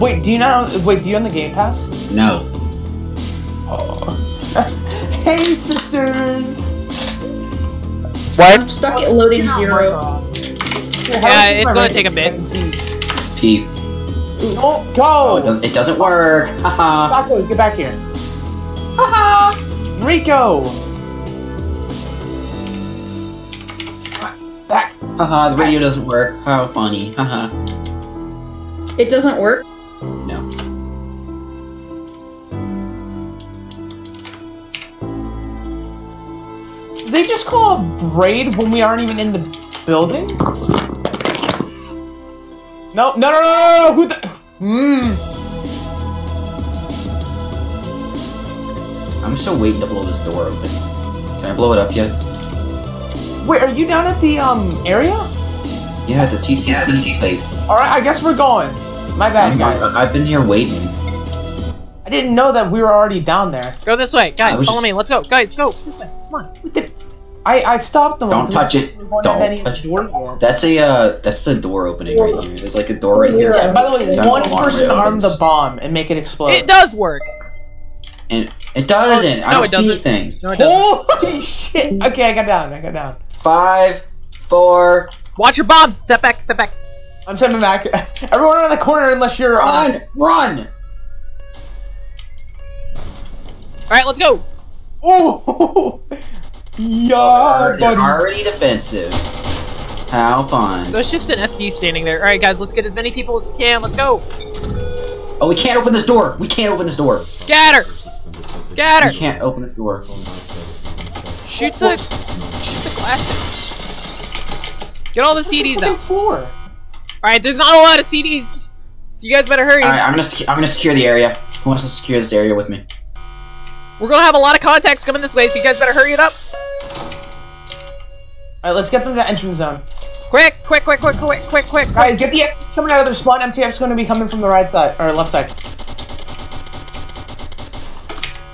Wait, do you not? Wait, do you own the Game Pass? No. Oh. hey, sisters. What? I'm stuck at loading zero. Yeah, it's gonna take a bit. P. Don't Oh, it doesn't, it doesn't work. Haha. Tacos, get back here. Haha. Rico. Back. Haha, the radio doesn't work. How funny. Haha. It doesn't work. No. They just call a raid when we aren't even in the building? No, no, no, no, no, no, who the? Mmm. I'm still waiting to blow this door open. Can I blow it up yet? Wait, are you down at the um area? Yeah, the TCC place. All right, I guess we're going. My bad, I'm, guys. I- I've been here waiting. I didn't know that we were already down there. Go this way, guys. Follow just- me. Let's go, guys. Go this way. Come on. What the- I I stopped them. Don't touch it. Don't touch it. door door. That's a uh, that's the door opening right here. There's like a door right here. Yeah, by the way, That's one person that arm the bomb and make it explode. It does work. And it doesn't. I don't it see doesn't. anything. No, it doesn't. Holy shit! Okay, I got down. I got down. Five, four, Watch your bombs. Step back. Step back. I'm stepping back. Everyone around the corner, unless you're uh, run, run. All right, let's go. Oh, yeah, They're buddy. already defensive. How fun. There's just an SD standing there. All right, guys. Let's get as many people as we can. Let's go. Oh, we can't open this door. We can't open this door. Scatter. Scatter. We can't open this door. Shoot the. Shoot the glass. Get all the CDs out. Floor. All right, there's not a lot of CDs, so you guys better hurry. All right, I'm gonna I'm gonna secure the area. Who wants to secure this area with me? We're gonna have a lot of contacts coming this way, so you guys better hurry it up. Alright, let's get them to the entrance zone. Quick, quick, quick, quick, quick, quick, quick. Guys, get the coming out of their spawn. MTF's going to be coming from the right side or left side.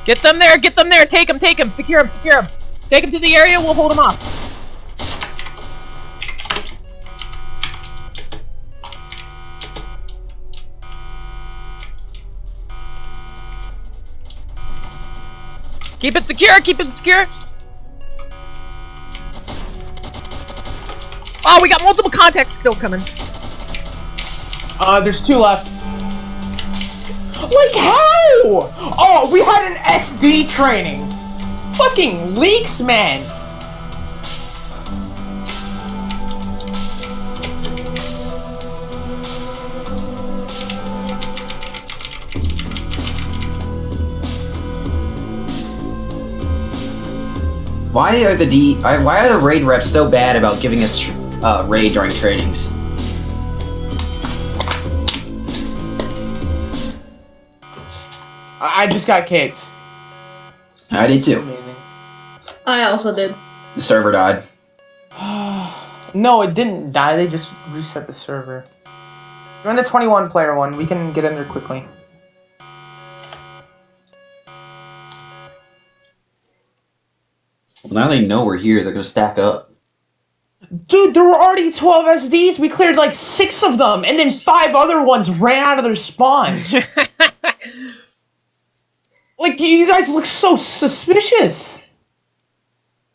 Get them there, get them there. Take them, take them. Secure them, secure them. Take them to the area. We'll hold them off. Keep it secure, keep it secure. Oh, we got multiple contacts still coming. Uh, there's two left. Like how? Oh, we had an SD training. Fucking leaks, man. Why are the D? I- Why are the raid reps so bad about giving us tr- uh, raid during trainings? I, I just got kicked. I did too. Amazing. I also did. The server died. no, it didn't die. They just reset the server. Join the 21 player one. We can get in there quickly. Now they know we're here. They're gonna stack up. Dude, there were already 12 SDs. We cleared like six of them, and then five other ones ran out of their spawn. like, you guys look so suspicious.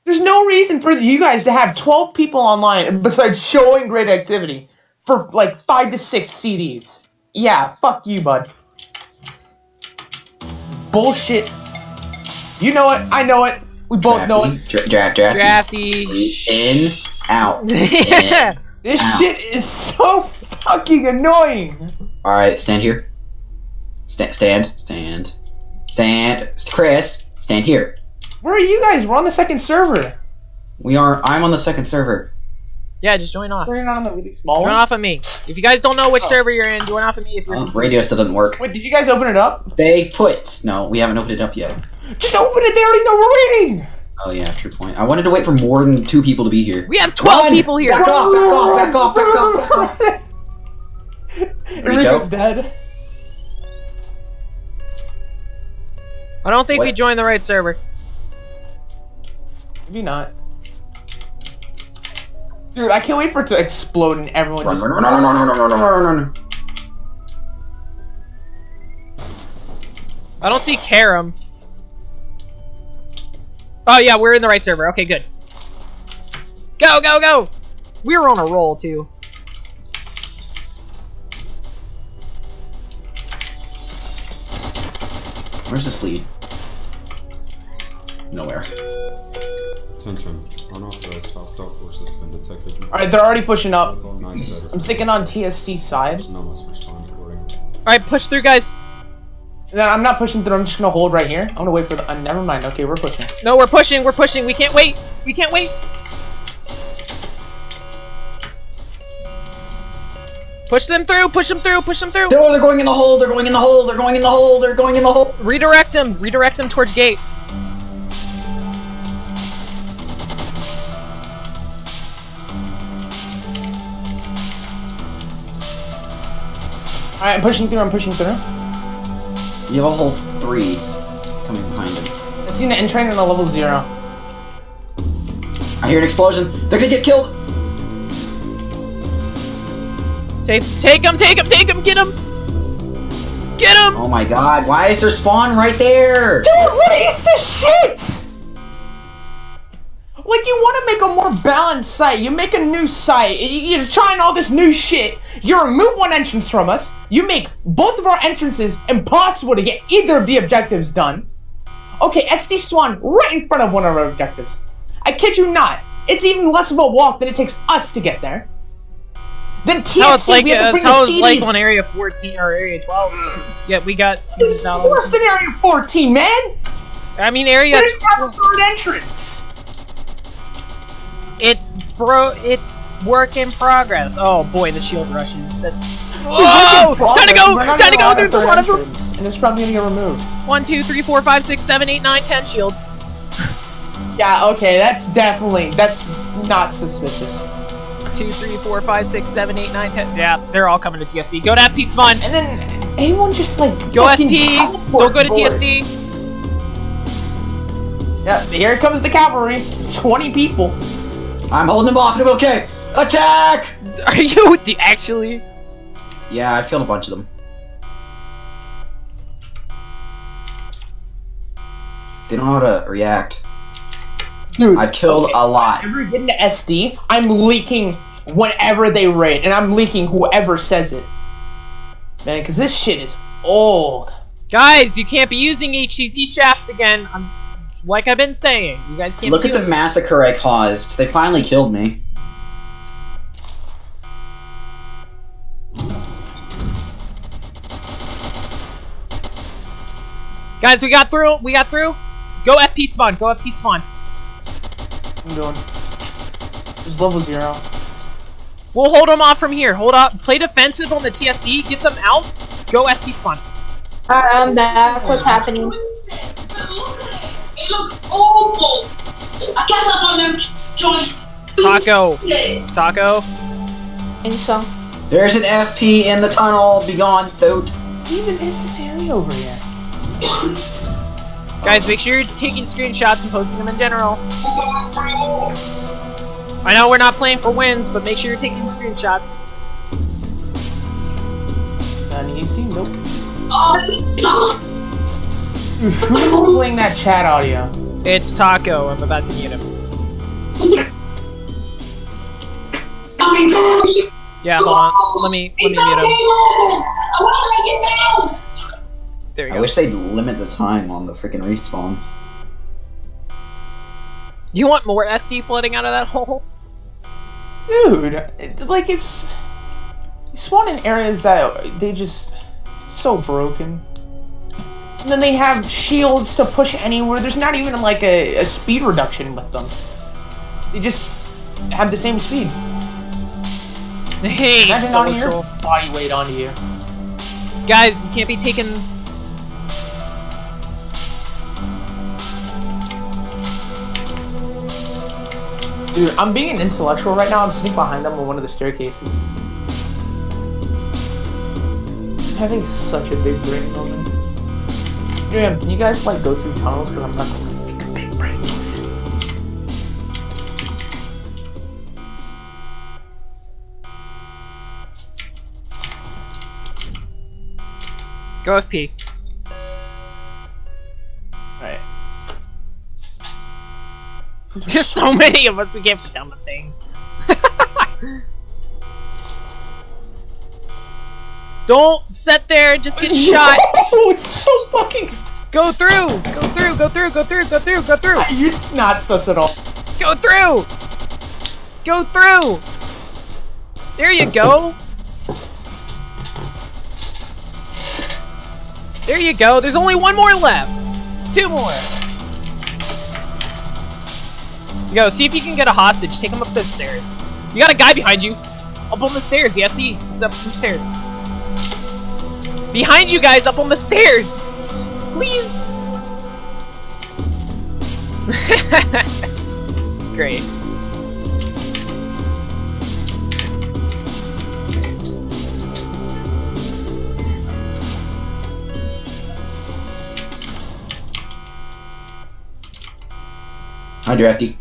There's no reason for you guys to have 12 people online besides showing great activity for like five to six CDs. Yeah, fuck you, bud. Bullshit. You know it. I know it. We both know it. Drafty. Dra- draft. Drafty. Drafty. In. Out. yeah. This Ow. shit is so fucking annoying. All right, stand here. Stand. Stand. Stand. Stand. Chris, stand here. Where are you guys? We're on the second server. We are. I'm on the second server. Yeah, just join off. We're on the really small Join one. off of me. If you guys don't know which Oh. server you're in, join off of me. If you're Oh, radio still doesn't work. Wait, did you guys open it up? They put. No, we haven't opened it up yet. Just open it. They already know we're waiting. Oh yeah, true point. I wanted to wait for more than two people to be here. we have 12 Run! people here. Back off! Back off! Back off! Back off! Back off! Enrico's go. dead. I don't think we joined the right server. Maybe not. Dude, I can't wait for it to explode and everyone Run! just. Run! Run! Run! Run! Run! Run! Run! Run! Run! I don't see Karam. Oh yeah, we're in the right server. Okay, good. Go, go, go! We were on a roll too. Where's this lead? Nowhere. Attention. Unauthorized hostile forces have been detected. Alright, they're already pushing up. All nine status I'm sticking on TSC side. Personnel must respond accordingly. Alright, push through, guys. No, I'm not pushing through. I'm just gonna hold right here. I'm gonna wait for the. Uh, never mind. Okay, we're pushing. No, we're pushing, we're pushing. We can't wait. We can't wait. Push them through, push them through, push them through. Oh, they're going in the hole, they're going in the hole, they're going in the hole, they're going in the hole. Redirect them, redirect them towards gate. Alright, I'm pushing through. I'm pushing through. You have a whole three coming behind him. I've seen the entrain in a level zero. I hear an explosion. They're gonna get killed. Take, take him, take him, take him, get him! Get him! Oh my god, why is there spawn right there? Dude, what is this shit? Like, you want to make a more balanced site. You make a new site. You're trying all this new shit. You remove one entrance from us. You make both of our entrances impossible to get either of the objectives done. Okay, SD Swan right in front of one of our objectives. I kid you not. It's even less of a walk than it takes us to get there. Then TFC, how uh, it's like, we have to bring how it's like on Area 14 or Area 12. Yeah, we got CDs out We're in Area 14, man. I mean, Area There's not a third entrance. It's bro, it's work in progress. Oh boy, the shield rushes. That's. Whoa! Time to go! Time to gonna go! There's a third lot of them. entrance, And it's probably gonna get removed. One, two, three, four, five, six, seven, eight, nine, ten shields. Yeah, okay, that's definitely that's not suspicious. Two, three, four, five, six, seven, eight, nine, ten. Yeah, they're all coming to TSC. Go to FP spawn. And then anyone just like Go fucking FP. Don't go to forward. TSC. Yeah, here comes the cavalry. Twenty people. I'm holding them off, it'll be okay. Attack! Are you actually? Yeah, I killed a bunch of them. They don't know how to react. Dude, I've killed okay, a lot. Whenever get into SD, I'm leaking whenever they raid, and I'm leaking whoever says it. Man, because this shit is old. Guys, you can't be using HCZ shafts again. I'm, like I've been saying, you guys can't. Look be at the doing- massacre I caused. They finally killed me. Guys, we got through. We got through. Go FP spawn. Go FP spawn. I'm doing. Just level zero. We'll hold them off from here. Hold up. Play defensive on the TSC. Get them out. Go FP spawn. I'm back. What's happening? It looks awful. I guess I'm on them choice. Taco. Taco. And so. There's an FP in the tunnel. Be gone, thote. Even is this area over here? Guys, make sure you're taking screenshots and posting them in general. I know we're not playing for wins, but make sure you're taking screenshots. None you see? Nope. Oh, Dude, who's playing that chat audio? It's Taco. I'm about to mute him. Yeah, hold on. Let me let me okay, mute him. Logan. I want to let you down. There you I go. wish they'd limit the time on the freaking respawn. You want more SD flooding out of that hole? Dude, it, like it's you spawn in areas that they just so broken. And then they have shields to push anywhere. There's not even like a, a speed reduction with them. They just have the same speed. Hey, Imagine on social. your body weight onto you. Guys, you can't be taking. Dude, I'm being an intellectual right now. I'm sitting behind them on one of the staircases. I'm having such a big brain moment. Graham, can you guys like go through tunnels? Cause I'm not gonna make a big break. Go FP. Alright. There's so many of us, we can't put down the thing. Don't sit there and just get shot. it's so fucking Go through! Go through, go through, go through, go through, go through! You're not sus at all. Go through! Go through! There you go! There you go, there's only one more left! Two more! Go, see if you can get a hostage, take him up the stairs. You got a guy behind you! Up on the stairs, SE! He's up on the stairs. Behind you guys, up on the stairs! Please! Great. Hi, Drafty.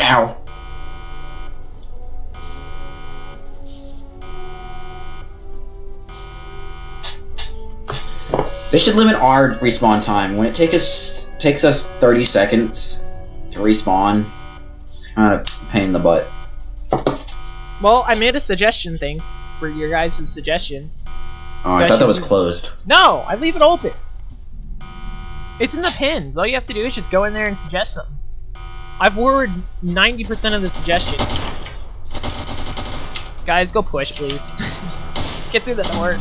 Ow. They should limit our respawn time. When it take us takes us 30 seconds to respawn, it's kind of a pain in the butt. Well, I made a suggestion thing for your guys' suggestions. Oh, I thought that was closed. No, I leave it open. It's in the pins. All you have to do is just go in there and suggest something. I've forwarded 90% of the suggestions. Guys, go push, please. Get through the door.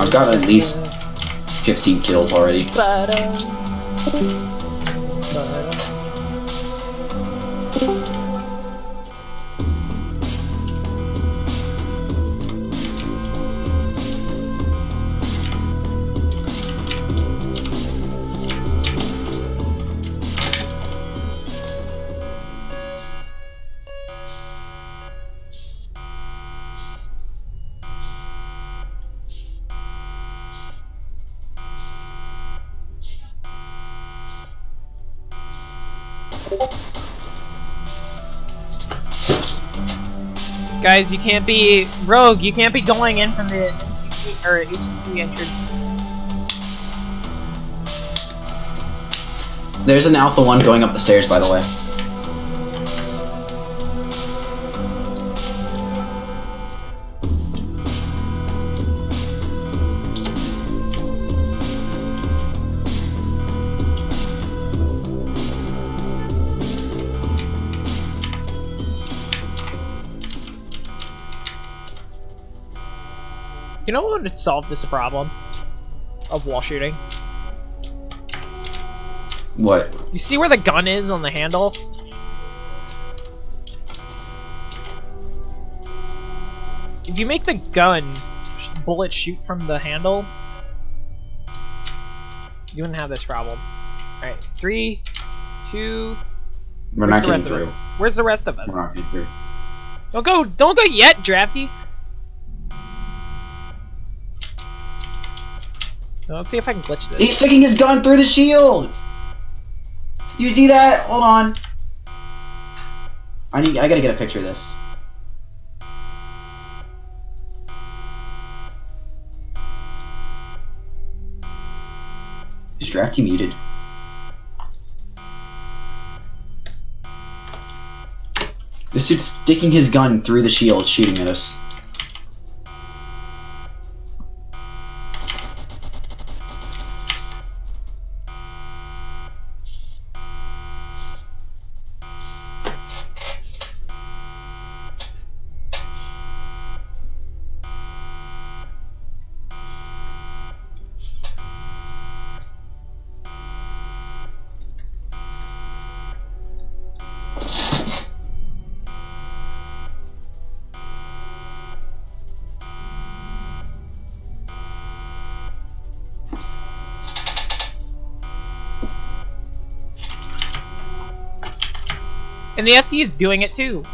I've got at least 15 kills already. Uh, Guys, you can't be rogue. You can't be going in from the NCC or HCC entrance. There's an Alpha 1 going up the stairs, by the way. You know what would solve this problem of wall shooting? What? You see where the gun is on the handle? If you make the gun bullet shoot from the handle, you wouldn't have this problem. Alright, three, two. We're where's not the getting rest of through. us? Where's the rest of us? We're not getting through. Don't go, don't go yet, Drafty. Let's see if I can glitch this. He's sticking his gun through the shield! You see that? Hold on. I need. I gotta get a picture of this. Is Drafty muted? This dude's sticking his gun through the shield, shooting at us. And the SE is doing it too.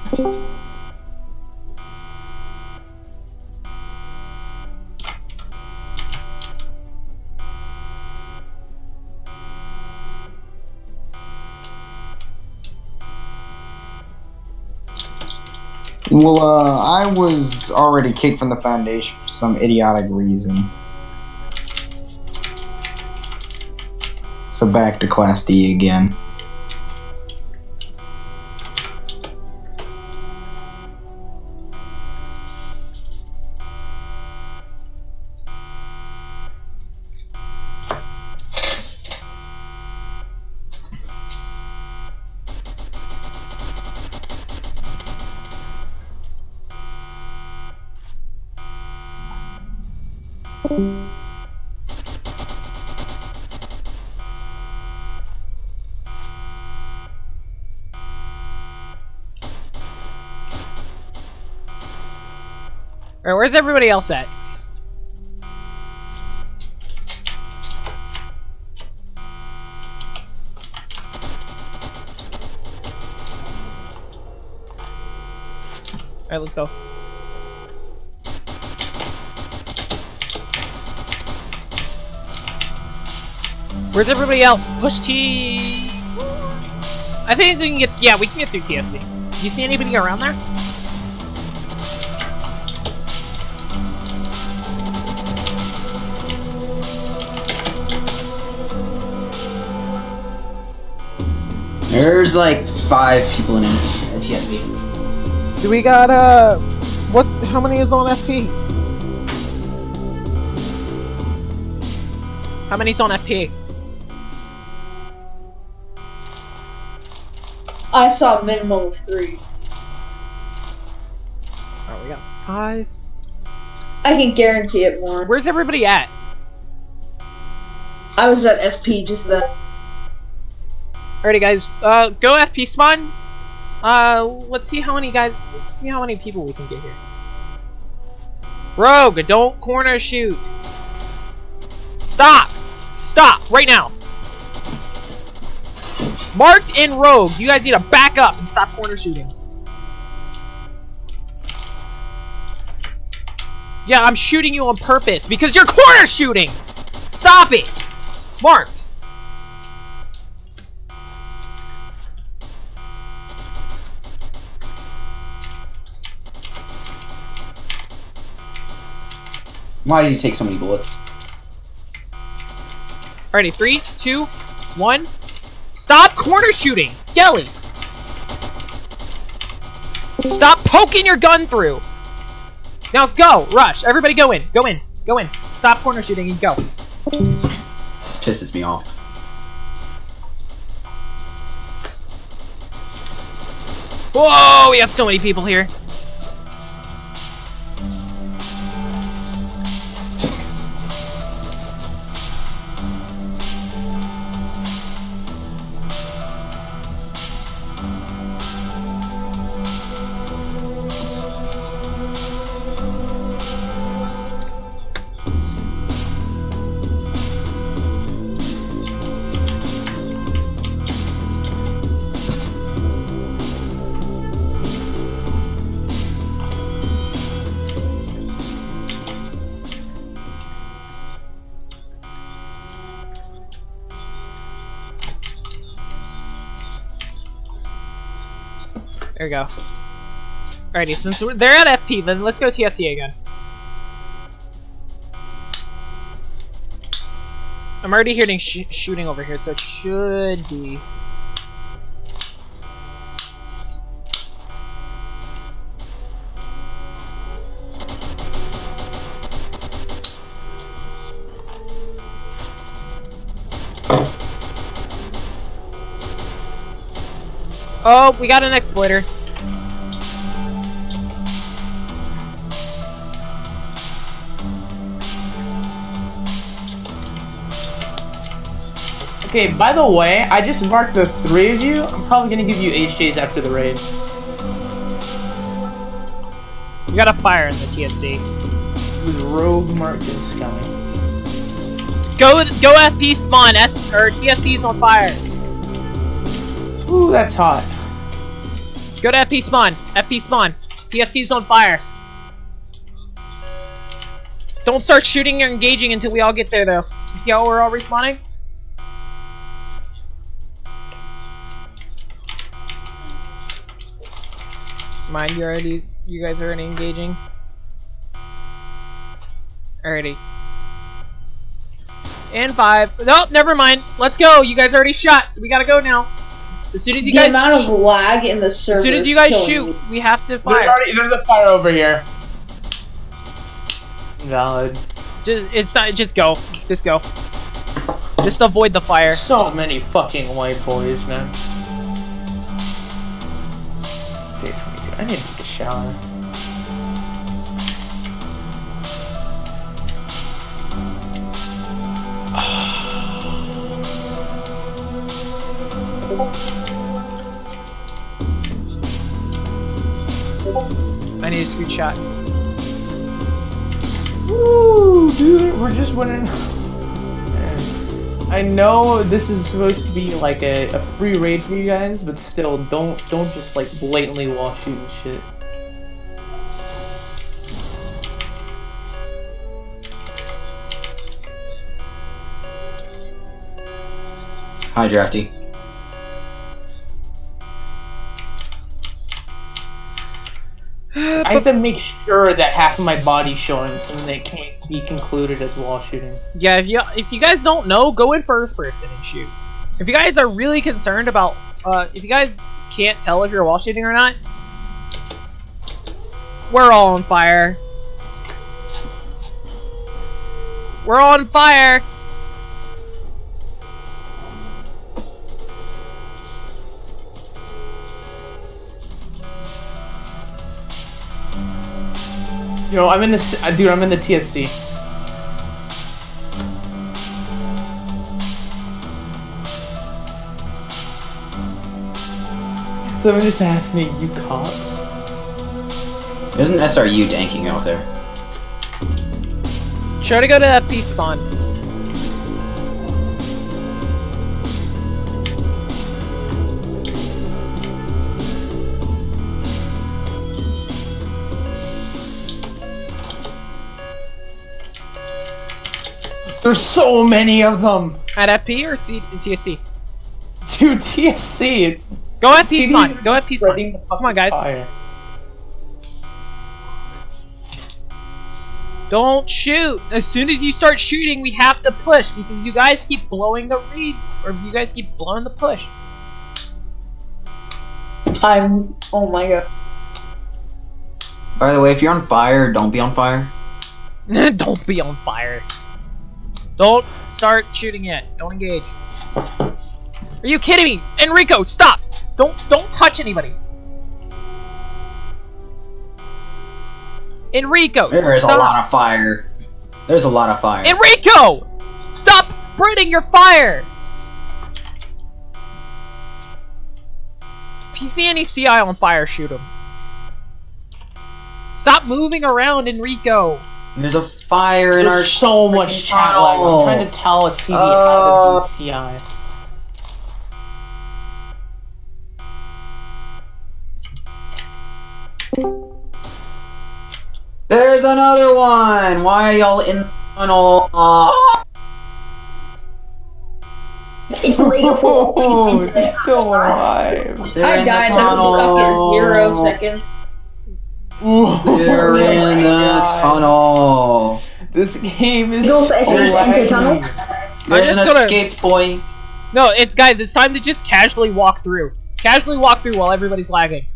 Well, uh, I was already kicked from the foundation for some idiotic reason. So back to Class D again. Where's everybody else at? Alright, let's go. Where's everybody else? Push T. I think we can get. Yeah, we can get through TSC. Do you see anybody around there? There's like five people in a TSC. Do we got uh what how many is on FP? How many's on FP? I saw a minimum of three. Oh, we got five. I can guarantee it more. Where's everybody at? I was at FP just then. Alrighty guys, uh go FP spawn. Uh let's see how many guys let's see how many people we can get here. Rogue, don't corner shoot. Stop! Stop! Right now! Marked in Rogue, you guys need to back up and stop corner shooting. Yeah, I'm shooting you on purpose because you're corner shooting! Stop it! Marked. Why did you take so many bullets? Alrighty, three, two, one. Stop corner shooting! Skelly! Stop poking your gun through! Now go! Rush! Everybody go in! Go in! Go in! Stop corner shooting and go! This pisses me off. Whoa! We have so many people here! There we go. Alrighty, since they're at FP, then let's go TSC again. I'm already hearing sh shooting over here, so it should be. Oh, we got an exploiter. Okay, by the way, I just marked the three of you. I'm probably gonna give you HJs after the raid. You got a fire in the TSC. With Rogue, and Skelly. Go, go FP spawn. S or TSC is on fire. Ooh, that's hot. Go to FP spawn. FP spawn. TSC is on fire. Don't start shooting or engaging until we all get there, though. You see how we're all respawning? Mind you already you guys are already engaging. Already. And five. Nope, never mind. Let's go. You guys already shot, so we gotta go now. As soon as you the guys, amount of lag in the server. as soon as you guys shoot, me. we have to fire. There's, fire. already, there's a fire over here. Valid. Just, it's not. Just go. Just go. Just avoid the fire. So many fucking white boys, man. I need to take a shower. I need a screenshot. Woo, dude, we're just winning. I know this is supposed to be like a, a free raid for you guys, but still, don't don't just like blatantly wall shoot and shit. Hi, Drafty. I have to make sure that half of my body's showing, so then it can't be concluded as wall shooting. Yeah, if you if you guys don't know, go in first person and shoot. If you guys are really concerned about, uh, if you guys can't tell if you're wall shooting or not, we're all on fire. We're all on fire. You know, I'm in the uh, dude. I'm in the TSC. Someone just asked me, "You cop?" There's an SRU danking out there. Try to go to that P spawn. There's so many of them. At FP or C TSC? Dude, TSC. Go at P CD spawn. Go at P spawn. spreading the Come on, guys. fire. Don't shoot! As soon as you start shooting, we have to push because you guys keep blowing the read, or you guys keep blowing the push. I'm. Oh my god. By the way, if you're on fire, don't be on fire. Don't be on fire. Don't start shooting yet. Don't engage. Are you kidding me? Enrico, stop! Don't don't touch anybody. Enrico, There is a lot of fire. There's a lot of fire. Enrico! Stop spreading your fire! If you see any CI on fire, shoot him. Stop moving around, Enrico! There's a fire in our There's so much chat lag. I'm trying to tell a CD Uh, how to do CI. There's another one. Why are y'all in the tunnel? Aw. It's illegal for Oh, it's still alive. They're I in died. the I was stuck tunnel. zero seconds. They're Oh in my the God. tunnel. This game is You go for so SS into laggy. tunnel? There's just an gonna- escaped boy. No, it's guys, it's time to just casually walk through. Casually walk through while everybody's lagging.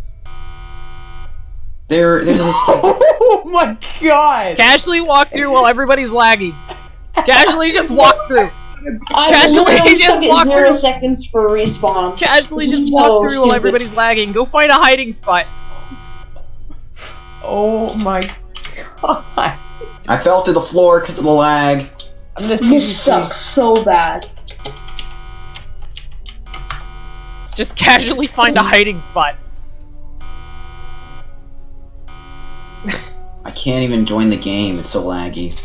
There, there's an escape. Oh my god! Casually walk through while everybody's lagging. Casually just walk through. I'm Casually literally just walk zero through. seconds for respawn. Casually just is walk so through while everybody's lagging. Go find a hiding spot. Oh my god! I fell through the floor because of the lag. I'm the You CDC. suck so bad. Just casually find a hiding spot. I can't even join the game. It's so laggy.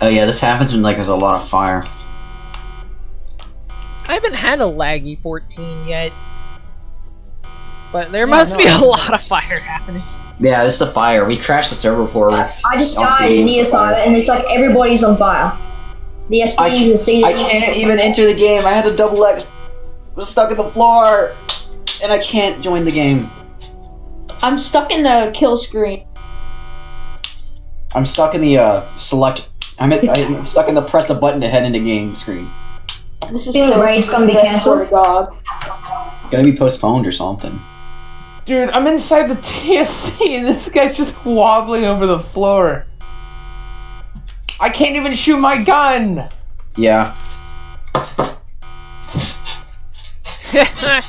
Oh yeah, this happens when like there's a lot of fire. I haven't had a laggy 14 yet. But there Yeah, must no, be a I- lot of fire happening. Yeah, this is the fire. We crashed the server before with. I just died in with fire. And it's like everybody's on fire. The SDs, I the can't, CDs. I can't even enter the game. I had a double X. Was stuck in the floor, and I can't join the game. I'm stuck in the kill screen. I'm stuck in the uh, select. I'm, at, I'm stuck in the press the button to head into game screen. This is Feel so right, it's gonna be cancelled. to God. Gonna be postponed or something. Dude, I'm inside the TSC and this guy's just wobbling over the floor. I can't even shoot my gun. Yeah.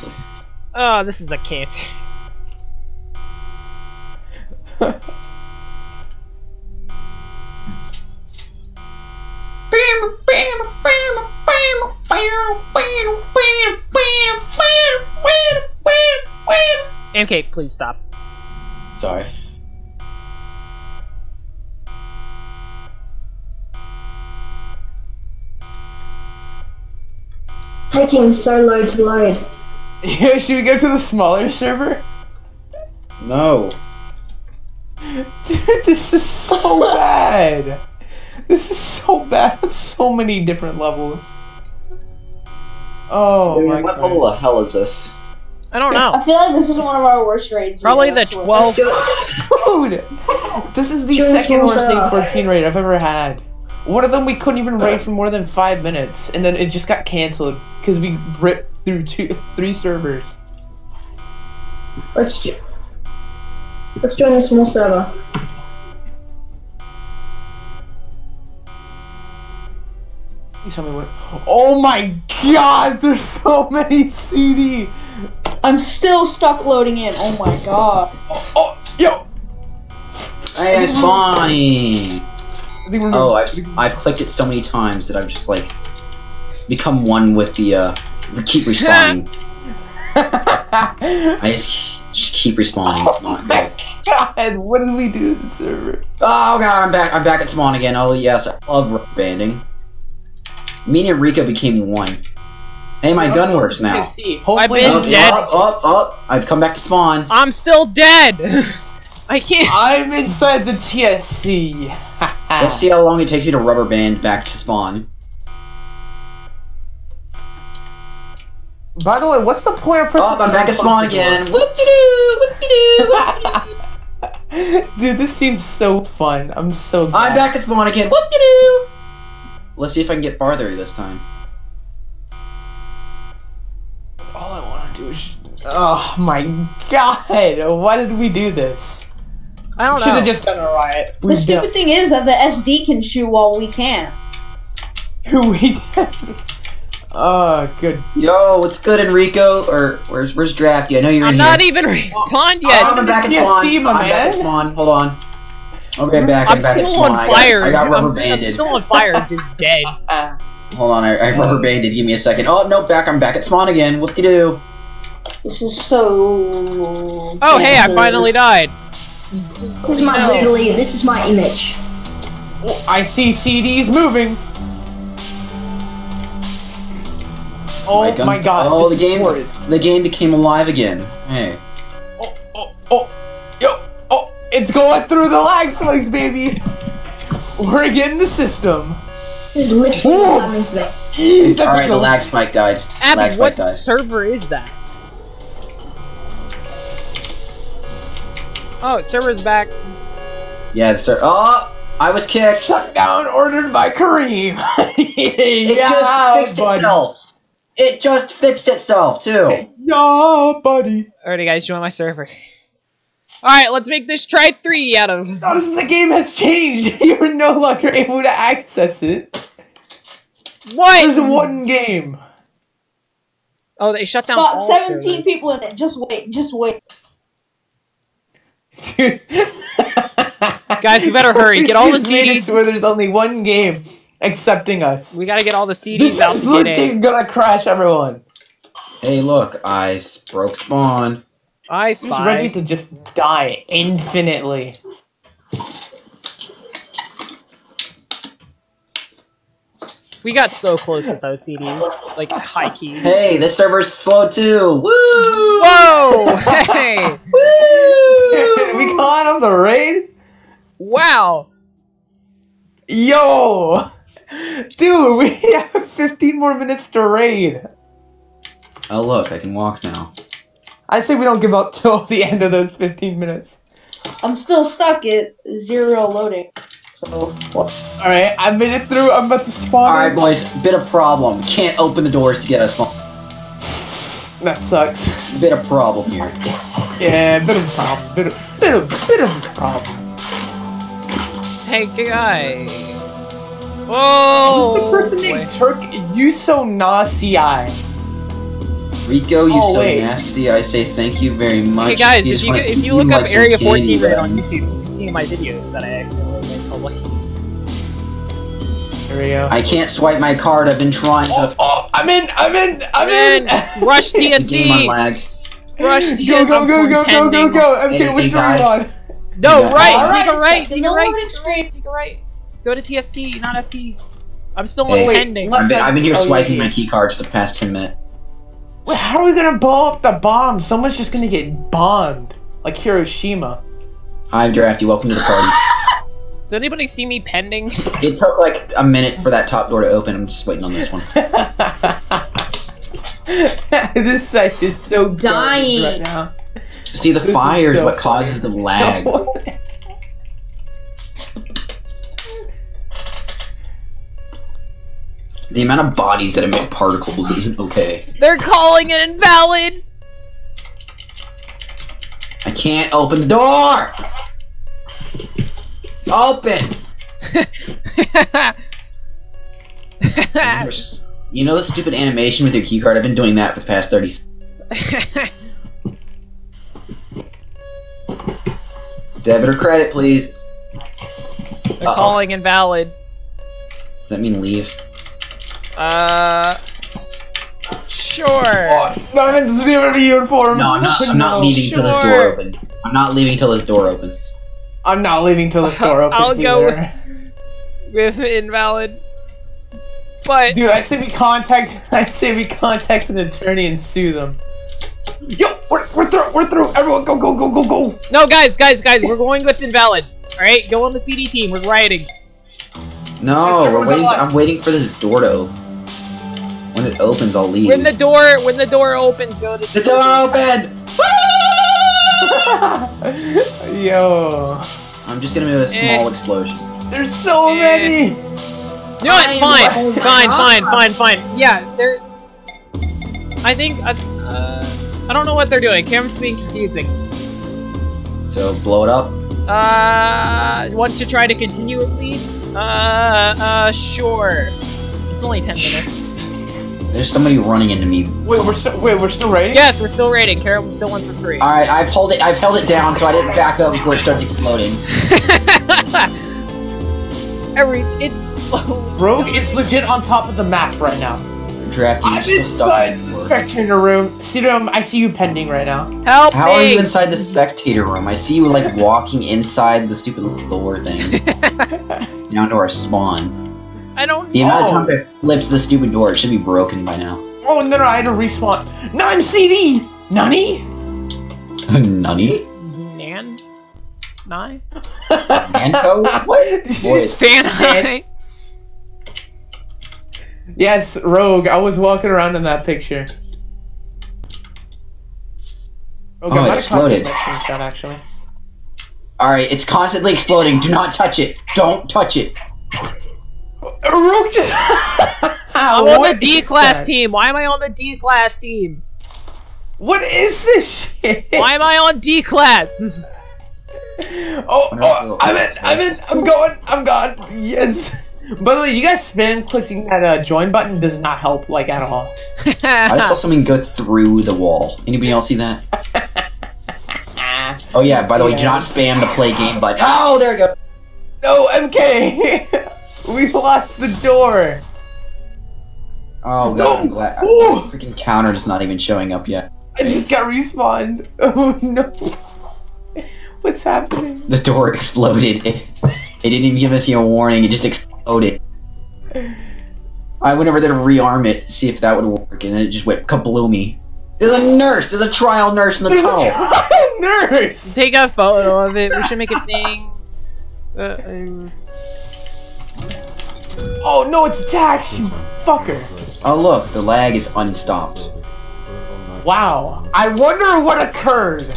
oh, this is a cancer. MK, please stop. Sorry. Taking so low to load. Yeah, should we go to the smaller server? No. Dude, this is so bad. This is so bad on so many different levels. Oh Dude, my what god. level the hell is this? I don't know. I feel like this is one of our worst raids. Probably yet, the I swear. 12. Dude! This is the Sure, second small worst server. Day 14 raid I've ever had. One of them we couldn't even raid for more than five minutes, and then it just got canceled because we ripped through two, three servers. Let's jo- let's join the small server. Please tell me what. Oh my god! There's so many CD. I'm still stuck loading in. Oh my god. Oh, oh yo. Hey, I'm spawning. I think we're Oh, I've I've clicked it so many times that I've just like become one with the uh keep respawning. I just, just keep respawning. Spawn. Go. God, what did we do to the server? Oh god, I'm back. I'm back at spawn again. Oh yes, I love rubber banding. Me and Rico became one. Hey, my gun oh, works now. Hopefully, I've been Up, dead. up, up, up. I've come back to spawn. I'm still dead! I can't. I'm inside the TSC. Let's see how long it takes me to rubber band back to spawn. By the way, what's the point of pressing? Oh, I'm back at spawn again. Whoop-de-doo, whoop-de-doo. whoop de doo. Dude, this seems so fun. I'm so. I'm back at spawn again. Whoop-de-doo. Let's see if I can get farther this time. All I want to do is. Oh my god! Why did we do this? I don't know. Should have just done a riot. The We stupid thing is that the SD can shoot while we can't. Who we? Oh, good. Yo, what's good, Enrico? Or where's where's Drafty? I know you're I'm in not here. even respawned Oh, yet. I'm back at Yeah, spawn. see, my I'm back at spawn. Hold on. Okay, back. I'm, I'm back still on I got- fire. I got, I'm, rubber I'm still on fire, just dead. Hold on, I, I rubber banded. Give me a second. Oh no, back. I'm back at spawn again. What do you do? This is so. Oh, hey, I finally died. This is my literally. This is my image. Oh, I see CDs moving. Oh gun- my god! Oh, the game. horrid. The game became alive again. Hey. Oh, oh, oh! It's going through the lag spikes, baby. We're getting the system. This is literally what's Ooh. happening to me. All right, the lag spike died. lag spike what died. server is that? Oh, server's back. Yeah, the sir. Oh, I was kicked. Shut down, ordered by Kareem. It yeah, just fixed buddy. itself. It just fixed itself too. Yeah, buddy. Alrighty, guys, join my server. Alright, let's make this try three out of. Notice the game has changed. You're no longer able to access it. What? There's one game. Oh, they shut down Got all 17 servers. people in it. Just wait. Just wait. Dude. Guys, you better hurry. Get all the We've made it CDs. where there's only one game accepting us. We gotta get all the This CDs out is to get literally in. gonna crash everyone. Hey, look, I broke spawn. I Who's ready to just die infinitely? We got so close with those CDs. Like, high key. Hey, this server's slow too. Woo! Whoa! Hey! Woo! we caught him the raid? Wow! Yo! Dude, we have 15 more minutes to raid. Oh look, I can walk now. I say we don't give up till the end of those 15 minutes. I'm still stuck at zero loading. So, what? Alright, I made it through. I'm about to spawn. All right, boys. Bit of problem. Can't open the doors to get us. spawn. That sucks. Bit of problem here. Yeah, bit of problem. Bit of, bit of, bit of problem. Hey, guy. Whoa! the person named Turk Yuso Nasi. Rico, you Oh, so wait. nasty. I say thank you very much. Hey guys, if you wanna if you look up like Area 14 right on YouTube, you can see my videos that I accidentally made public. There we go. I can't swipe my card. I've been trying Oh, to. oh, I'm in, I'm in, I'm in. Man, rush The game TSC! unlagged. Rush Go, TSC! go, go, go, go, go, go, go. Hey, Okay, which hey, door are guys. on? No, Yeah. right! Alright, take a right! Take a right! Take a right! Take a right! Go to TSC, not FP. I'm still Hey. on Wait, pending. I've been, I've been here Oh, yeah, swiping yeah. my key cards for the past 10 minutes. Wait, how are we gonna blow up the bomb? Someone's just gonna get bombed. Like Hiroshima. Hi, Drafty. Welcome to the party. Does anybody see me pending? It took like a minute for that top door to open. I'm just waiting on this one. this site is so Dying. right now. See, the This fire is so what causes the lag. The amount of bodies that emit particles isn't okay. They're calling it invalid! I can't open the door! Open! You know the stupid animation with your keycard? I've been doing that for the past 30 Debit or credit, please. They're Uh-oh. calling invalid. Does that mean leave? Uh. Sure. Oh, no, this the uniform. No, I'm not, I'm not No. leaving till this door opens. I'm not leaving till this door opens. I'm not leaving till this door opens. I'll go either. With invalid. But Dude, I say we contact. I say we contact an attorney and sue them. Yo, we're, we're through. We're through. Everyone, go, go, go, go, go. no, guys, guys, guys, we're going with invalid. All right, go on the CD team. We're rioting. No, we're waiting. I'm waiting for this door to open. When it opens, I'll leave. When the door when the door opens, go to The door open! Yo, I'm just gonna make a Eh. small explosion. there's so Eh. many. You know what? Fine, know. fine, fine, fine, fine. Yeah, they're. I think. Uh, uh, I don't know what they're doing. Camera's being confusing. So blow it up. Uh, want to try to continue at least? Uh, uh, sure. It's only ten minutes. There's somebody running into me. Wait, we're still. Wait, we're still raiding. Yes, we're still raiding. Kara still wants us to raid. Alright, I've held it I've held it down so I didn't back up before it starts exploding. Every it's Rogue, it's legit on top of the map right now. Drafty, you're I'm still stuck in the the door. spectator room. See. I see you pending right now. help How me. are you inside the spectator room? I see you like walking inside the stupid door thing. down to our spawn. I don't. The amount of times I flipped the stupid door, it should be broken by now. Oh no, no, I had to respawn. Non CD. Nani? Nunny? Nan, nine, Nanko? What? Boys. fan Yes, Rogue. I was walking around in that picture. Rogue, Oh, I it exploded. actually. Alright, it's constantly exploding. Do not touch it. Don't touch it. Rogue just. I'm on the D class that? team. Why am I on the D class team? What is this shit? Why am I on D class? Oh, oh, I'm in, I'm in, I'm going, I'm gone. Yes. By the way, you guys spam clicking that uh, join button does not help like at all. I saw something go through the wall. Anybody else see that? Oh yeah, by the way, do not spam the play game button. Oh, there we go. No, MK. We lost the door. Oh god, No. I'm glad. Ooh. The freaking counter is not even showing up yet. I just got respawned. Oh no. What's happening? The door exploded. It, it didn't even give us a warning. It just exploded. I went over there to rearm it, see if that would work, and then it just went kabloomy. There's a nurse. There's a trial nurse in the There's a tunnel. trial nurse. Take a photo of it. We should make a thing. Uh, uh, Oh no, it's attached, you fucker. Oh look, the lag is unstopped. Wow. I wonder what occurred.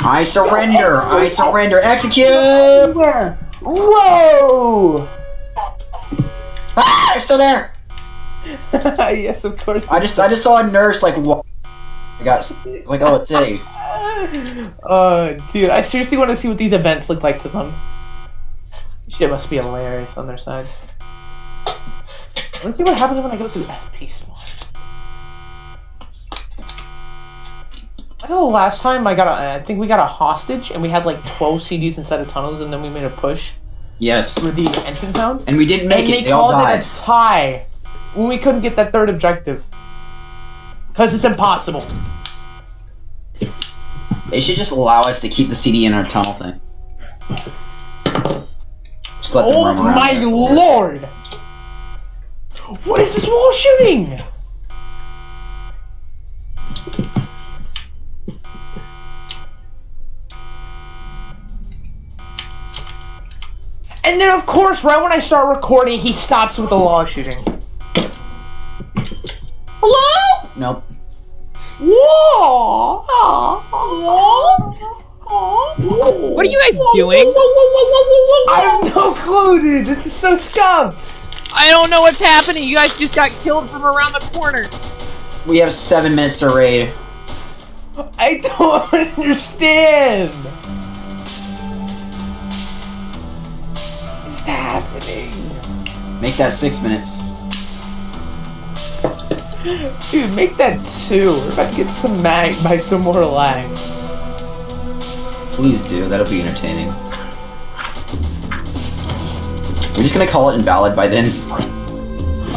I surrender! I surrender! Execute! Where? Whoa! Ah, they're still there! yes, of course. I just I just saw a nurse like wa- I got like oh it's safe. Uh, dude, I seriously want to see what these events look like to them. Shit must be hilarious on their side. Let's see what happens when I go through FP spawn. I know last time I got a, I think we got a hostage and we had like 12 CDs inside of tunnels and then we made a push Yes. through the entrance sound. And we didn't make and it, they they all called it a tie when we couldn't get that third objective. Because it's impossible. They should just allow us to keep the CD in our tunnel thing. Just let them Oh roam around my there. lord! What is this wall shooting? And then, of course, right when I start recording, he stops with the wall shooting. What are you guys doing? I have no clue, dude. This is so scuffed. I don't know what's happening. You guys just got killed from around the corner. We have seven minutes to raid. I don't understand. What's happening? Make that six minutes. Dude, make that two. We're about to get some mag by some more lag. Please do, that'll be entertaining. We're just gonna call it invalid by then. It's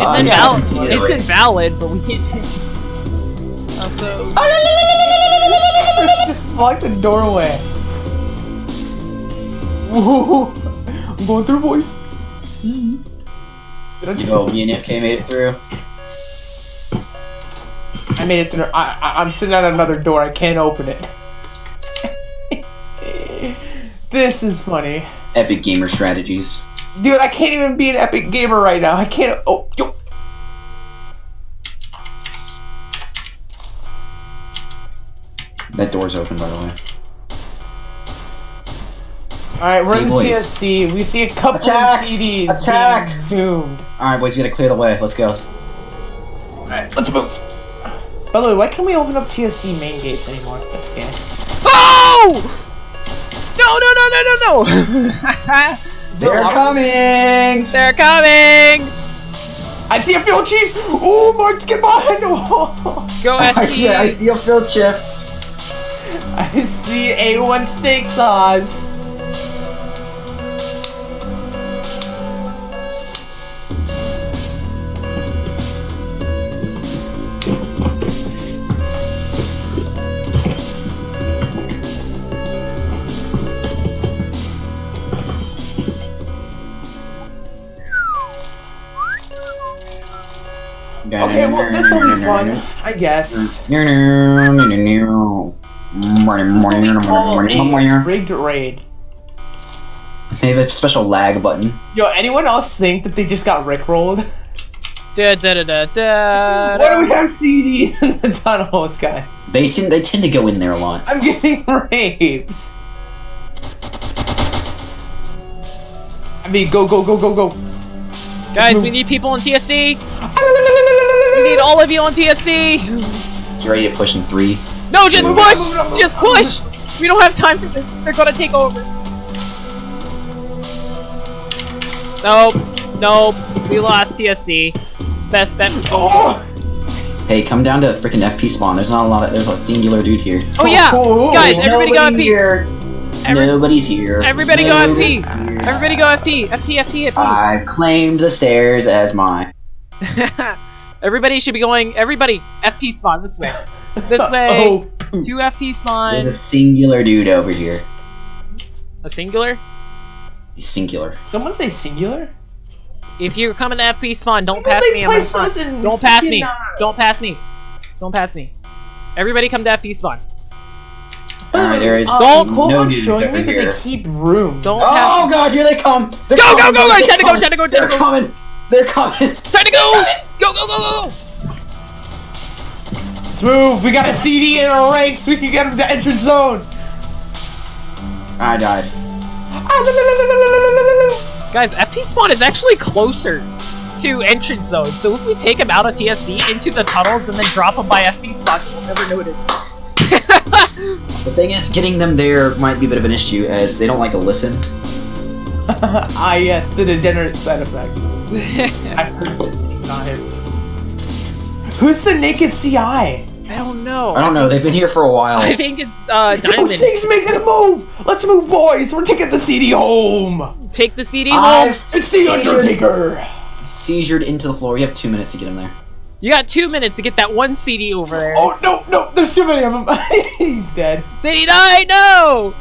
Uh, invalid. It's right. invalid, but we can't change. Also, Just block the doorway. Whoa! I'm going through, boys. Did I just- Yo, me and FK made it through. I made it through. I, I, I'm sitting at another door. I can't open it. This is funny. Epic gamer strategies. Dude, I can't even be an epic gamer right now. I can't. Oh, yo. That door's open, by the way. Alright, we're Hey, in boys. TSC. We see a couple Attack! of CDs Attack! being. Alright, boys, we gotta clear the way. Let's go. Alright, let's move. By the way, why can't we open up TSC main gates anymore? That's gay. oh! No, no, no! They're No, coming! They're coming! I see a field chief! Oh, Mark, get behind the wall! Go I see, I see a field chip. I see A1 steak sauce. This will be fun, I guess. Call a rigged raid. They have a special lag button. Yo, anyone else think that they just got rickrolled? Da, da, da, da, da, Why do we have CDs in the tunnels, guys? They tend, they tend to go in there a lot. I'm getting raped. I mean, go, go, go, go, go. Guys, we need people on TSC. We need all of you on TSC. Get ready to push in three. No, just Move, push! move, move, move. Just push! We don't have time for this. They're gonna take over. Nope. Nope. We lost TSC. Best bet. Oh, Hey, come down to freaking FP spawn. There's not a lot of. There's a singular dude here. Oh yeah, Oh, oh, oh. guys, everybody go nobody FP. here. Every- Nobody's here. Everybody go Nobody's FP. here. Everybody go FP. FT, FT, FT. I've claimed the stairs as mine. everybody should be going. Everybody, FP spawn this way. This way. Oh, Two FP spawn. There's a singular dude over here. A singular. He's singular. someone say singular? If you're coming to FP spawn, don't pass me. I'm in front. Don't pass me. Don't pass me. Don't pass me. Everybody come to FP spawn. By Alright, Alright, there is uh, Don't- Nicole no dude showing over me that here. they keep room. Don't Oh have. god, here they come! They're Go, go, coming, go, go, they're time to go, coming. time to go, time to They're coming! They're coming! Time to go! Go, go, go, go, go! Let's move. We got a CD in our ranks. We can get him to the entrance zone. I died. Guys, FP spawn is actually closer to entrance zone, so if we take him out of TSC into the tunnels and then drop him by FP spawn, we'll never notice. The thing is, getting them there might be a bit of an issue as they don't like to listen. ah, yes, the degenerate side effect. I heard it. Not him. Who's the naked CI? I don't know. I don't know, they've been here for a while. I think it's uh, Those Diamond. things making a move. Let's move, boys. We're taking the CD home. Take the CD home. I've It's the Undertaker. seizured into the floor. We have two minutes to get him there. You got two minutes to get that one CD over there. Oh no, no, there's too many of them. He's dead. Did he die? No!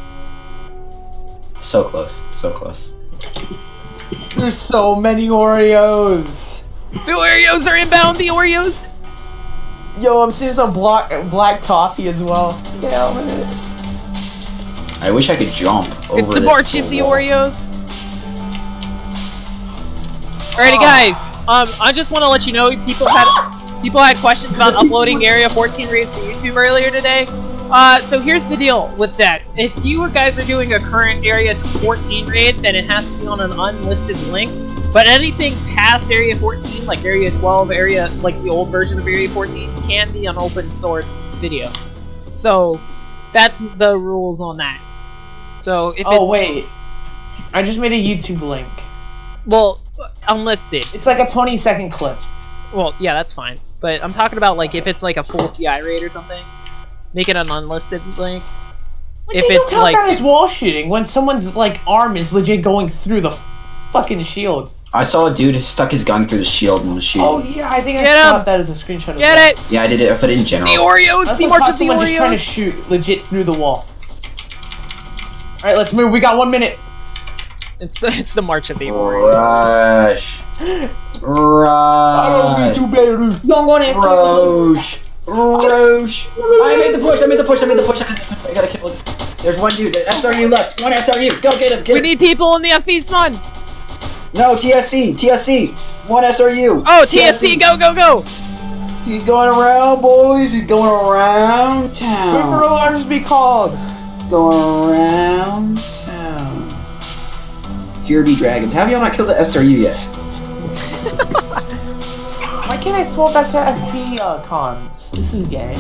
So close, so close. There's so many Oreos. The Oreos are inbound, the Oreos! Yo, I'm seeing some black black toffee as well. Yeah, I'm in it. I wish I could jump over It's the this march of the. Oreos. Alrighty, guys. Um, I just want to let you know people had people had questions about uploading Area 14 raids to YouTube earlier today. Uh, so here's the deal with that. If you guys are doing a current Area 14 raid, then it has to be on an unlisted link. But anything past Area 14, like Area 12, Area like the old version of Area 14, can be an open source video. So that's the rules on that. So if Oh it's wait, I just made a YouTube link. well, unlisted. It's like a 20 second clip. Well, yeah, that's fine. But I'm talking about like if it's like a full CI raid or something, make it an unlisted link. Like, If it's like- as wall shooting when someone's like arm is legit going through the fucking shield. I saw a dude stuck his gun through the shield and was shooting. Oh yeah, I think I Get saw him! that as a screenshot. as Get well. it? Yeah, I did it. I put it in general. The Oreos, That's the march of the someone just trying to Oreos. shoot legit through the wall. All right, let's move. We got one minute. It's the it's the march of the Oreos. Rush. I don't Rush. need to better. Don't go in. Roche. Roche. I made the push. I made the push. I made the push. I, made the push. I gotta kill him. There's one dude. SRU left. One SRU. Go get him. Get We him. need people in the FP spawn. No, TSC. TSC. One SRU. Oh, TSC, go go go! He's going around, boys. He's going around Wait for town. alarms be called. Going around town. Here be dragons. Have y'all not killed the SRU yet? Why can't I swap back to FP uh, cons? This is gay.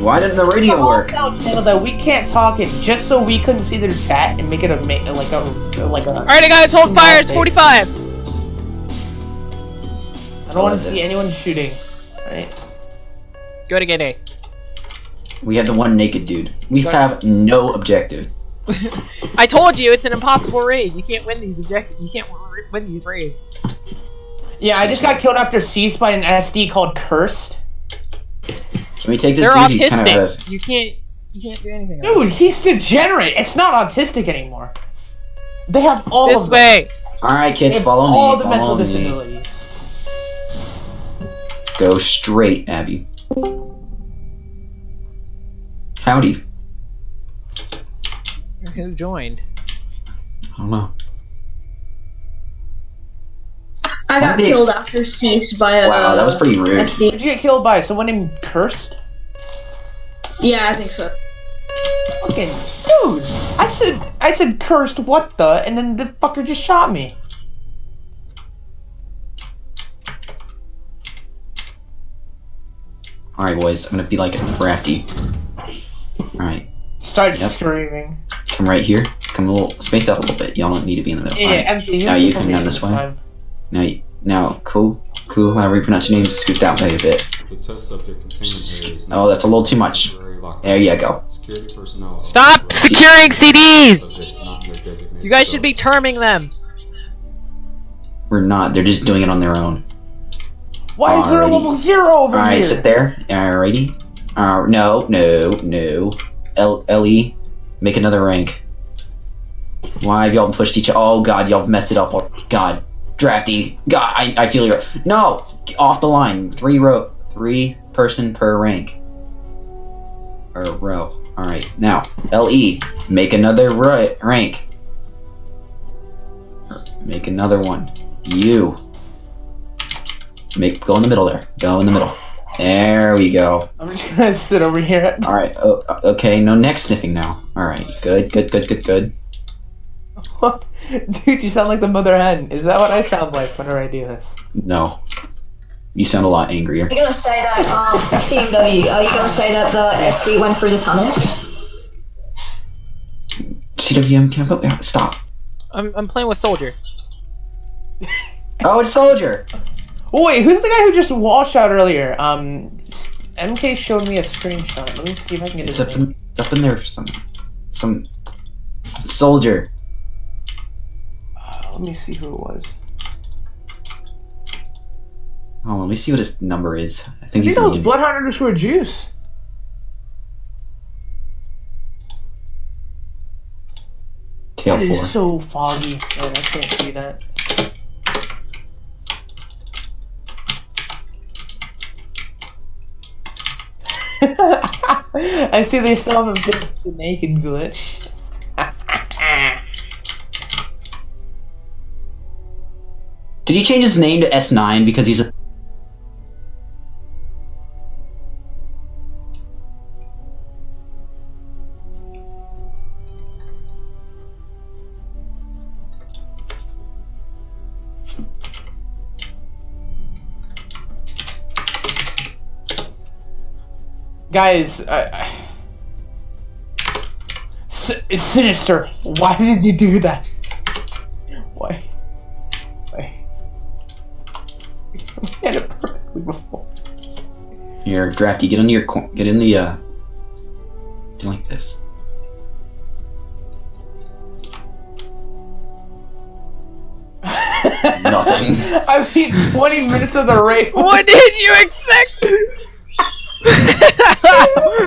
Why didn't the radio work? Channel that we can't talk it just so we couldn't see their chat and make it a like a like a. Alrighty, guys, hold fire. It's 45. I don't want to see anyone shooting. All right. Go to get A. We have the one naked dude. We have no objective. I told you it's an impossible raid. You can't win these objectives. You can't win these raids. Yeah, I just got killed after seized by an SD called Cursed. Can we take this They're dude? He's autistic. kind of a, You can't. You can't do anything. Dude, he's degenerate. It's not autistic anymore. They have all This of them. way. All right, kids, have follow all me. the mental Follow me. disabilities. Go straight, Abby. Howdy. Who joined? I don't know. I got of killed after ceased by a. Wow, that uh, was pretty rude. SD. Did you get killed by someone named Cursed? Yeah, I think so. Fucking dude! I said I said cursed. What the? And then the fucker just shot me. All right, boys. I'm gonna be like crafty. All right, Start Yep. screaming. come right here. Come a little space out a little bit. Y'all don't need to be in the middle. Yeah, All right. empty. Now you come down this way. Now, you- now, cool, cool. However you pronounce your name, scoot that way a bit. The test subject containment Oh, that's a little too much. There you go. Security personnel. Stop securing CDs. Subjects not in their designated You guys should be terming them. We're not. They're just doing it on their own. Why is there a Alrighty. level zero over All right, here? Alright, sit there. Alrighty. Uh, no, no, no. L L E, make another rank. Why have y'all pushed each? Oh God, y'all have messed it up. Oh, God, drafty. God, I, I feel you. No, off the line. Three row, three person per rank. Or row. Alright, now, LE, make another rank. Make another one. You Make, go in the middle there. Go in the middle. There we go. I'm just gonna sit over here. Alright, oh, okay, no neck sniffing now. Alright, good, good, good, good, good. Dude, you sound like the mother hen. Is that what I sound like whenever I do this? No. You sound a lot angrier. Are you gonna say that, um, CMW, are you gonna say that the SD went through the tunnels? CWM, can I go? yeah, Stop. I'm, I'm playing with Soldier. Oh, it's Soldier! Oh wait, who's the guy who just wall shot earlier? Um, MK showed me a screenshot. Let me see if I can get It's his up name. in, up in there. Some, some soldier. Let me see who it was. Oh, let me see what his number is. I I think think he's that was Bloodhound underscore Juice. tail It four. is so foggy. Man, I can't see that. I see they still haven't fixed the naked glitch. Did he change his name to S9 because he's a. Guys, uh, Sinister, why did you do that? Here, Drafty, get into your cor- get in the uh. Get like this. Nothing. I mean, 20 minutes of the raid. What did you expect?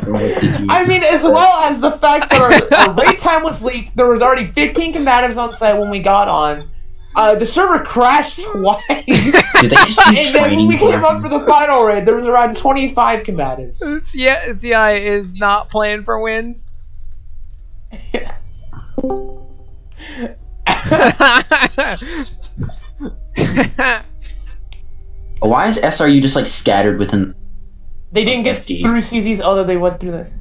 What did you I mean, as well as the fact that our, our raid time was leaked, there was already 15 combatives on site when we got on. Uh, the server crashed twice. Did they just do and then when we came up for the final raid, there was around 25 combatants. CI, CI is not playing for wins. Why is SRU just like scattered within? They didn't get SD. through CZs, although they went through the.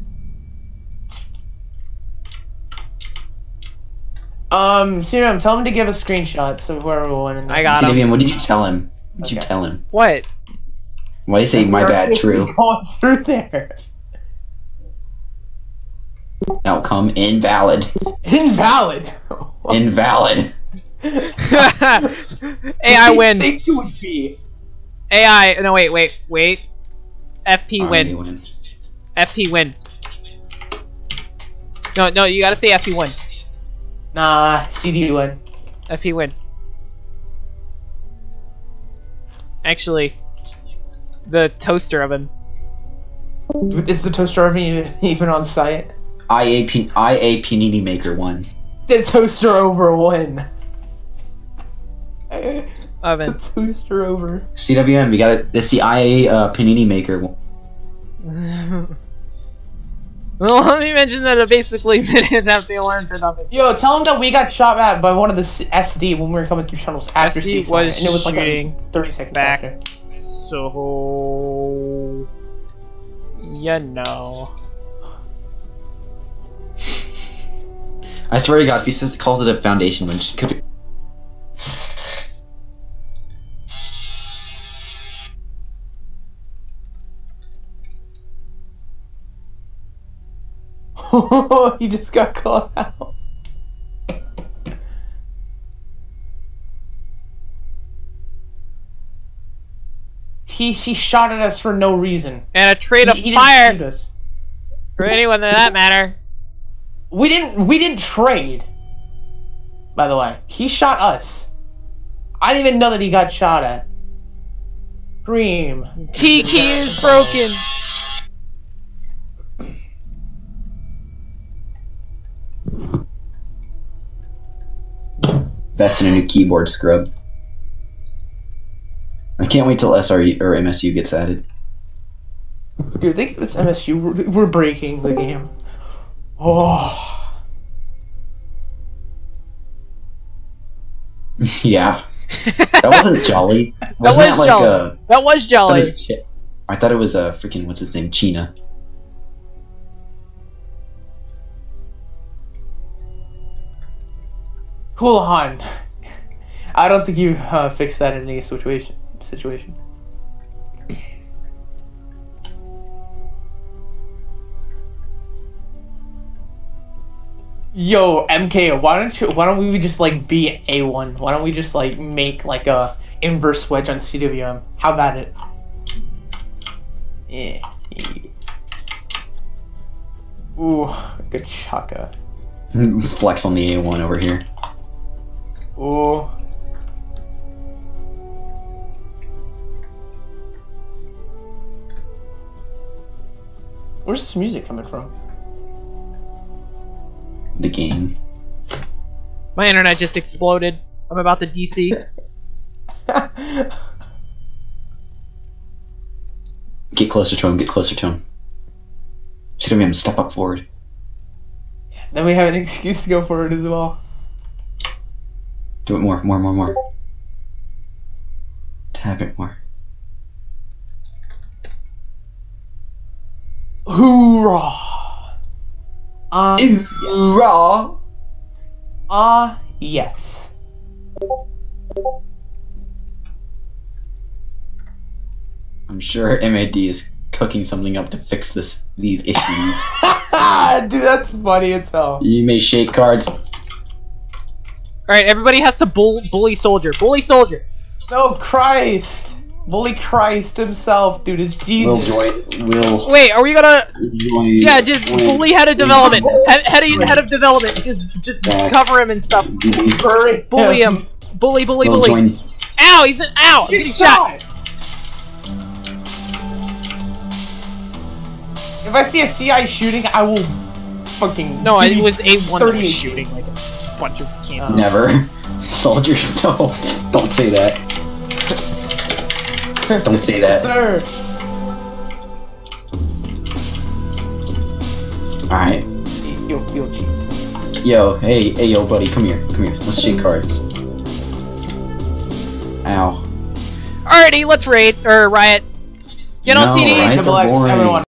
Um, Serum, tell him to give a screenshot so whoever will win. in the- I got him. CWM, what did you tell him? What did you tell him? What? Why you say my bad? True. Going through there. Outcome invalid. Invalid. Invalid. AI What do you win. Think it would be. AI. No, wait, wait, wait. FP Army win. FP win. No, no, you gotta say FP win. Nah, CD win. FP win. Actually, the toaster oven. Is the toaster oven even, even on site? IA, P- IA Panini Maker one. The toaster over win. The toaster over. CWM, we got it. It's the IA uh, Panini Maker one. well, let me mention that it basically minutes after the alarm turned off. it's- Yo, tell him that we got shot at by one of the SD when we were coming through tunnels after SD ceasefire, was and it was like shooting a 30 seconds back. after. So, you know. I swear to God, if he says calls it a foundation one, just could be. he just got caught out. He he shot at us for no reason. And a trade of He- he didn't fire shoot us. for anyone for that matter. We didn't we didn't trade. By the way, he shot us. I didn't even know that he got shot at. Scream. T key is broken. Invest in a new keyboard scrub. I can't wait till SRE or MSU gets added. Dude, think it's MSU. We're, we're breaking the game. Oh. yeah. That wasn't jolly. That Wasn't was like jolly. a. That was I thought jolly. it was, Chi- I thought it was a freaking what's his name, China. Hulahan. I don't think you uh, fixed that in any situation. Situation. Yo, MK, why don't you? Why don't we just like be a one? Why don't we just like make like a inverse wedge on CWM? How about it? Yeah. Ooh, good chaka. Flex on the A1 over here. Ooh. Where's this music coming from? The game. My internet just exploded. I'm about to DC. Get closer to him. Get closer to him. Just gonna him step up forward. then we have an excuse to go forward as well. Do it more, more, more, more. Tap it more. Hoorah! Ah, Ooh, raw. ah, yes. I'm sure MAD is cooking something up to fix this these issues. Dude, that's funny as hell. you may shake cards. Alright, everybody has to bull bully soldier. Bully soldier. No, Christ! Bully Christ himself, dude, is Will Jesus. join. Will Wait, are we gonna join. Yeah, just win. bully head of development. Head, head, of, head of development. Just just Back. cover him and stuff. Hurry Bully him. Bully, bully, Will bully. join. Ow, he's an ow! I'm getting shot. If I see a CI shooting, I will fucking. No, it was A1 that was shooting like a bunch of cancer. Uh, Never. Soldier, no. Don't say that. Don't say that. Sir. Alright. Yo, yo, cheat. Yo, hey, hey, yo, buddy, come here. Come here. Let's shake cards. Ow. Alrighty, let's raid or riot. Get on No, CDs. right?